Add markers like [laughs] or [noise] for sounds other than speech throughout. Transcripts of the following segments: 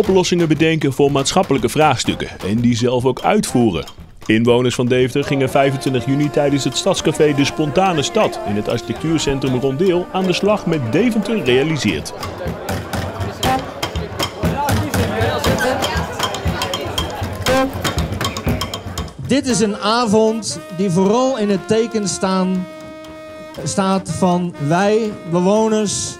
oplossingen bedenken voor maatschappelijke vraagstukken en die zelf ook uitvoeren. Inwoners van Deventer gingen 25 juni tijdens het stadscafé De Spontane Stad in het architectuurcentrum Rondeel aan de slag met Deventer realiseert. Dit is een avond die vooral in het teken staan, staat van wij, bewoners,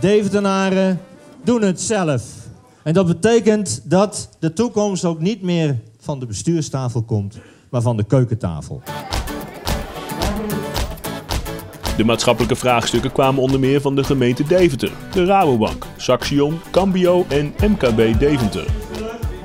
Deventenaren, doen het zelf. En dat betekent dat de toekomst ook niet meer van de bestuurstafel komt, maar van de keukentafel. De maatschappelijke vraagstukken kwamen onder meer van de gemeente Deventer, de Rabobank, Saxion, Cambio en MKB Deventer.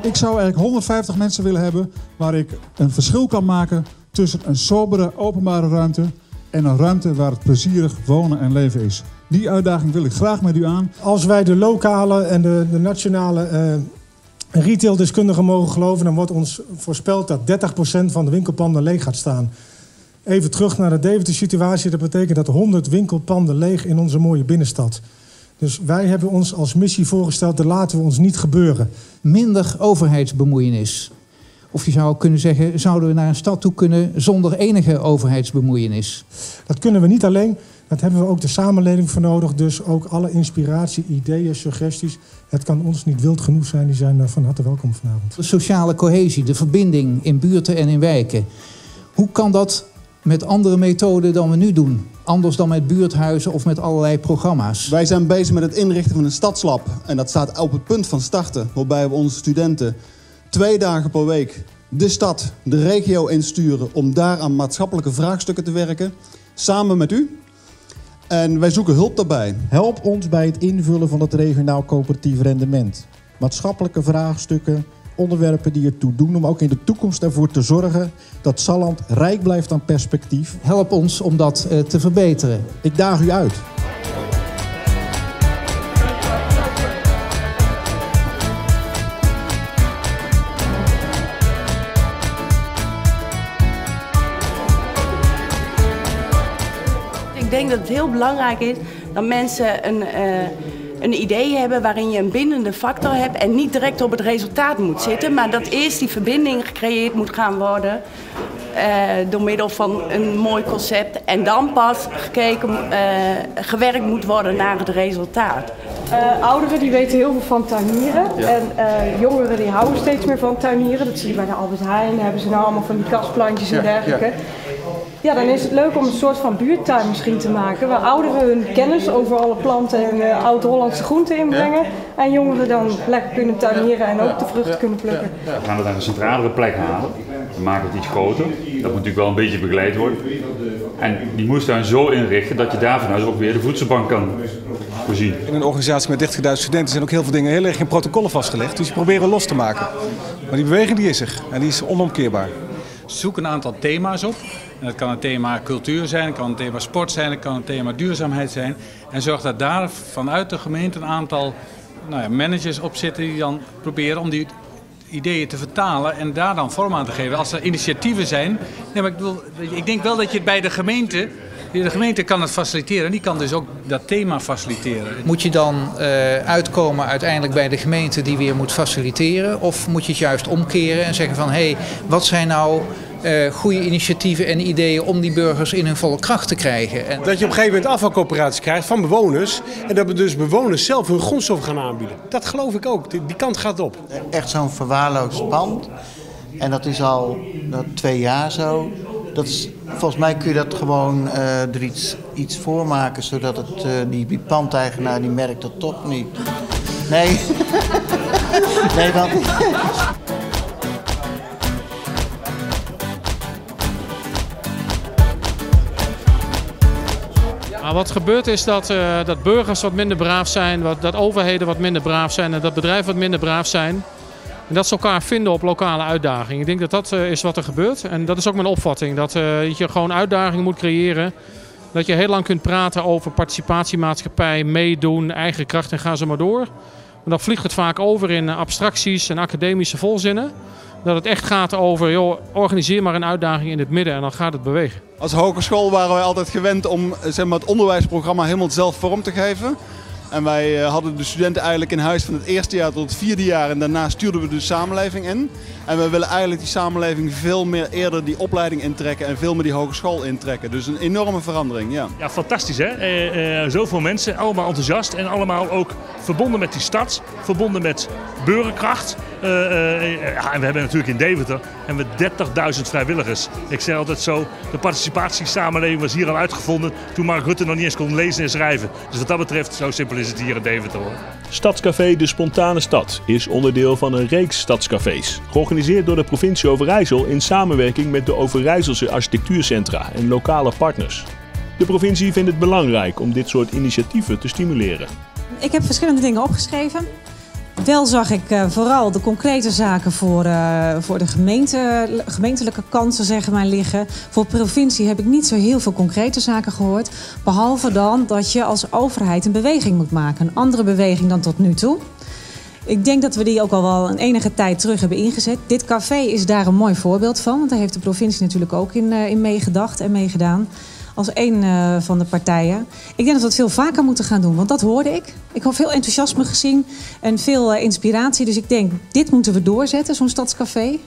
Ik zou eigenlijk 150 mensen willen hebben waar ik een verschil kan maken tussen een sobere openbare ruimte en een ruimte waar het plezierig wonen en leven is. Die uitdaging wil ik graag met u aan. Als wij de lokale en de, de nationale uh, retaildeskundigen mogen geloven, dan wordt ons voorspeld dat 30% van de winkelpanden leeg gaat staan. Even terug naar de Deventer situatie. Dat betekent dat 100 winkelpanden leeg in onze mooie binnenstad. Dus wij hebben ons als missie voorgesteld, dat laten we ons niet gebeuren. Minder overheidsbemoeienis. Of je zou kunnen zeggen, zouden we naar een stad toe kunnen zonder enige overheidsbemoeienis? Dat kunnen we niet alleen. Dat hebben we ook de samenleving voor nodig. Dus ook alle inspiratie, ideeën, suggesties. Het kan ons niet wild genoeg zijn. Die zijn van harte welkom vanavond. De sociale cohesie, de verbinding in buurten en in wijken. Hoe kan dat met andere methoden dan we nu doen? Anders dan met buurthuizen of met allerlei programma's. Wij zijn bezig met het inrichten van een stadslab. En dat staat op het punt van starten. Waarbij we onze studenten twee dagen per week de stad, de regio insturen. Om daar aan maatschappelijke vraagstukken te werken. Samen met u. En wij zoeken hulp daarbij. Help ons bij het invullen van het regionaal coöperatief rendement. Maatschappelijke vraagstukken, onderwerpen die ertoe doen om ook in de toekomst ervoor te zorgen dat Salland rijk blijft aan perspectief. Help ons om dat uh, te verbeteren. Ik daag u uit. Ik denk dat het heel belangrijk is dat mensen een, uh, een idee hebben waarin je een bindende factor hebt en niet direct op het resultaat moet zitten, maar dat eerst die verbinding gecreëerd moet gaan worden uh, door middel van een mooi concept en dan pas gekeken, uh, gewerkt moet worden naar het resultaat. Uh, ouderen die weten heel veel van tuinieren ja. en jongeren die houden steeds meer van tuinieren. Dat zie je bij de Albert Heijn, hebben ze nou allemaal van die kastplantjes ja, en dergelijke. Ja. Ja, dan is het leuk om een soort van buurttuin misschien te maken. Waar ouderen hun kennis over alle planten en uh, oud-Hollandse groenten inbrengen. Ja. En jongeren dan lekker kunnen tuinieren en ook de vruchten kunnen plukken. We gaan het naar een centralere plek halen. We maken het iets groter. Dat moet natuurlijk wel een beetje begeleid worden. En die moestuin zo inrichten dat je daar vanuit ook weer de voedselbank kan voorzien. In een organisatie met 30.000 studenten zijn ook heel veel dingen heel erg in protocollen vastgelegd. Dus die proberen los te maken. Maar die beweging die is er en die is onomkeerbaar. Zoek een aantal thema's op. En dat kan een thema cultuur zijn, het kan een thema sport zijn, het kan een thema duurzaamheid zijn. En zorg dat daar vanuit de gemeente een aantal nou ja, managers op zitten die dan proberen om die ideeën te vertalen en daar dan vorm aan te geven. Als er initiatieven zijn. Nee, maar ik, bedoel, ik denk wel dat je het bij de gemeente. De gemeente kan het faciliteren, die kan dus ook dat thema faciliteren. Moet je dan uh, uitkomen uiteindelijk bij de gemeente die weer moet faciliteren? Of moet je het juist omkeren en zeggen van hé, hey, wat zijn nou uh, goede initiatieven en ideeën om die burgers in hun volle kracht te krijgen. En... Dat je op een gegeven moment afvalcoöperaties krijgt van bewoners. En dat we dus bewoners zelf hun grondstoffen gaan aanbieden. Dat geloof ik ook. Die, die kant gaat op. Echt zo'n verwaarloosd pand. En dat is al dat, twee jaar zo. Dat is, volgens mij kun je dat gewoon uh, er iets, iets voor maken. Zodat het, uh, die, die pandeigenaar die merkt dat toch niet. Nee. [laughs] nee, want... Maar wat gebeurt is dat, uh, dat burgers wat minder braaf zijn, wat, dat overheden wat minder braaf zijn en dat bedrijven wat minder braaf zijn. En dat ze elkaar vinden op lokale uitdagingen. Ik denk dat dat uh, is wat er gebeurt. En dat is ook mijn opvatting. Dat uh, je gewoon uitdagingen moet creëren. Dat je heel lang kunt praten over participatiemaatschappij, meedoen, eigen kracht en ga zo maar door. Maar dan vliegt het vaak over in abstracties en academische volzinnen. Dat het echt gaat over, joh, organiseer maar een uitdaging in het midden en dan gaat het bewegen. Als hogeschool waren wij altijd gewend om zeg maar, het onderwijsprogramma helemaal zelf vorm te geven. En wij eh, hadden de studenten eigenlijk in huis van het eerste jaar tot het vierde jaar. En daarna stuurden we de samenleving in. En we willen eigenlijk die samenleving veel meer eerder die opleiding intrekken en veel meer die hogeschool intrekken. Dus een enorme verandering, ja. Ja, fantastisch hè. Eh, eh, zoveel mensen, allemaal enthousiast en allemaal ook verbonden met die stad, verbonden met burgerkracht. Eh, eh, ja, en we hebben natuurlijk in Deventer hebben we 30.000 vrijwilligers. Ik zeg altijd zo, de participatiesamenleving was hier al uitgevonden toen Mark Rutte nog niet eens kon lezen en schrijven. Dus wat dat betreft, zo simpel is het hier in Deventer hoor. Stadscafé De Spontane Stad is onderdeel van een reeks stadscafés. Georganiseerd door de provincie Overijssel in samenwerking met de Overijsselse architectuurcentra en lokale partners. De provincie vindt het belangrijk om dit soort initiatieven te stimuleren. Ik heb verschillende dingen opgeschreven. Wel zag ik uh, vooral de concrete zaken voor, uh, voor de gemeente, gemeentelijke kansen zeg maar, liggen. Voor provincie heb ik niet zo heel veel concrete zaken gehoord. Behalve dan dat je als overheid een beweging moet maken. Een andere beweging dan tot nu toe. Ik denk dat we die ook al wel een enige tijd terug hebben ingezet. Dit café is daar een mooi voorbeeld van. Want daar heeft de provincie natuurlijk ook in, uh, in meegedacht en meegedaan als een uh, van de partijen. Ik denk dat we dat veel vaker moeten gaan doen, want dat hoorde ik. Ik heb veel enthousiasme gezien en veel uh, inspiratie. Dus ik denk, dit moeten we doorzetten, zo'n stadscafé.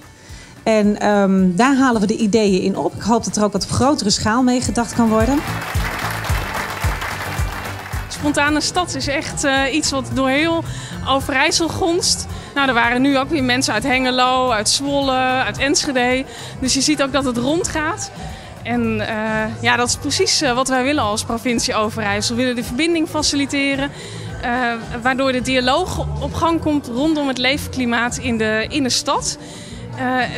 En um, daar halen we de ideeën in op. Ik hoop dat er ook wat op grotere schaal mee gedacht kan worden. Spontane stad is echt uh, iets wat door heel Overijssel gonst. Nou, er waren nu ook weer mensen uit Hengelo, uit Zwolle, uit Enschede. Dus je ziet ook dat het rondgaat. En uh, ja, dat is precies uh, wat wij willen als provincie Overijssel. We willen de verbinding faciliteren, uh, waardoor de dialoog op gang komt rondom het leefklimaat in de, in de stad.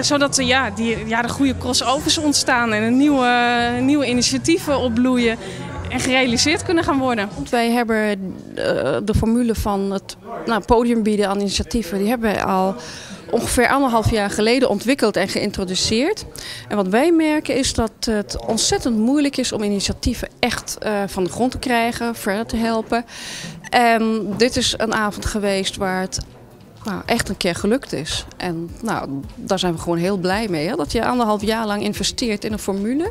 zodat er ja, die, ja, de goede crossovers ontstaan en een nieuwe, nieuwe initiatieven opbloeien en gerealiseerd kunnen gaan worden. Wij hebben de formule van het nou, podium bieden aan initiatieven, die hebben wij al ongeveer anderhalf jaar geleden ontwikkeld en geïntroduceerd. En wat wij merken is dat het ontzettend moeilijk is om initiatieven echt uh, van de grond te krijgen, verder te helpen. En dit is een avond geweest waar het nou, echt een keer gelukt is. En nou, daar zijn we gewoon heel blij mee. Hè? Dat je anderhalf jaar lang investeert in een formule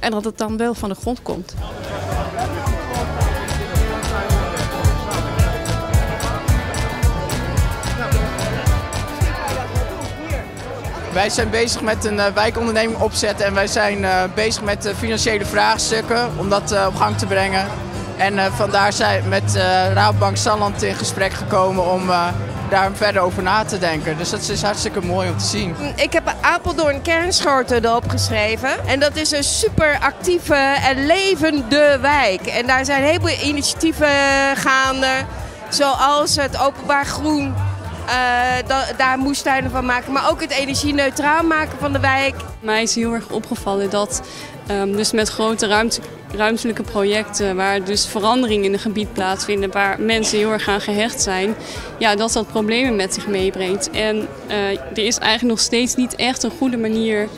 en dat het dan wel van de grond komt. Wij zijn bezig met een uh, wijkonderneming opzetten en wij zijn uh, bezig met uh, financiële vraagstukken om dat op gang te brengen. En vandaar zijn we met Rabobank Salland in gesprek gekomen om daar verder over na te denken. Dus dat is hartstikke mooi om te zien. Ik heb Apeldoorn Kernschoten erop geschreven. En dat is een super actieve en levende wijk. En daar zijn heel veel initiatieven gaande. Zoals het openbaar groen da daar moestuinen van maken. Maar ook het energie-neutraal maken van de wijk. Mij is heel erg opgevallen dat um, dus met grote ruimte, ruimtelijke projecten... waar dus veranderingen in het gebied plaatsvinden... waar mensen heel erg aan gehecht zijn... Ja, dat dat problemen met zich meebrengt. En uh, er is eigenlijk nog steeds niet echt een goede manier...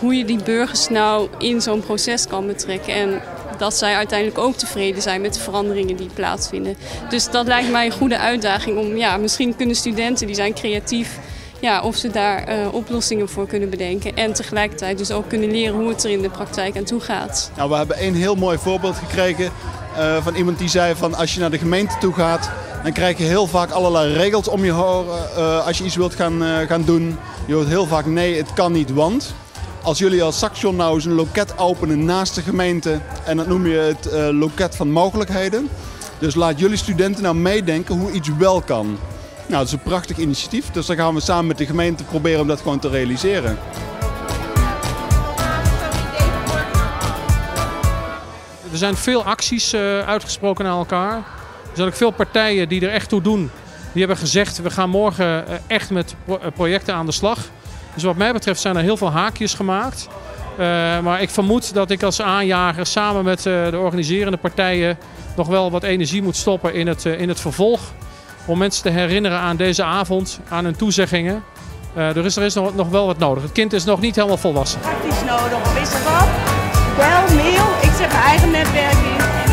hoe je die burgers nou in zo'n proces kan betrekken. En dat zij uiteindelijk ook tevreden zijn met de veranderingen die plaatsvinden. Dus dat lijkt mij een goede uitdaging om, ja, misschien kunnen studenten, die zijn creatief, ja, of ze daar uh, oplossingen voor kunnen bedenken. En tegelijkertijd dus ook kunnen leren hoe het er in de praktijk aan toe gaat. Nou, we hebben een heel mooi voorbeeld gekregen uh, van iemand die zei van als je naar de gemeente toe gaat, dan krijg je heel vaak allerlei regels om je horen uh, als je iets wilt gaan, gaan doen. Je hoort heel vaak nee, het kan niet, want als jullie als Saxion nou eens een loket openen naast de gemeente en dat noem je het uh, loket van mogelijkheden. Dus laat jullie studenten nou meedenken hoe iets wel kan. Nou, dat is een prachtig initiatief. Dus dan gaan we samen met de gemeente proberen om dat gewoon te realiseren. Er zijn veel acties uh, uitgesproken naar elkaar. Er zijn ook veel partijen die er echt toe doen. Die hebben gezegd, we gaan morgen uh, echt met pro projecten aan de slag. Dus wat mij betreft zijn er heel veel haakjes gemaakt. Uh, maar ik vermoed dat ik als aanjager samen met uh, de organiserende partijen nog wel wat energie moet stoppen in het, uh, in het vervolg. Om mensen te herinneren aan deze avond, aan hun toezeggingen. er is, er is nog, nog wel wat nodig. Het kind is nog niet helemaal volwassen. Praktisch nodig. Of is er wat? Bel, mail. Ik zet mijn eigen netwerk in.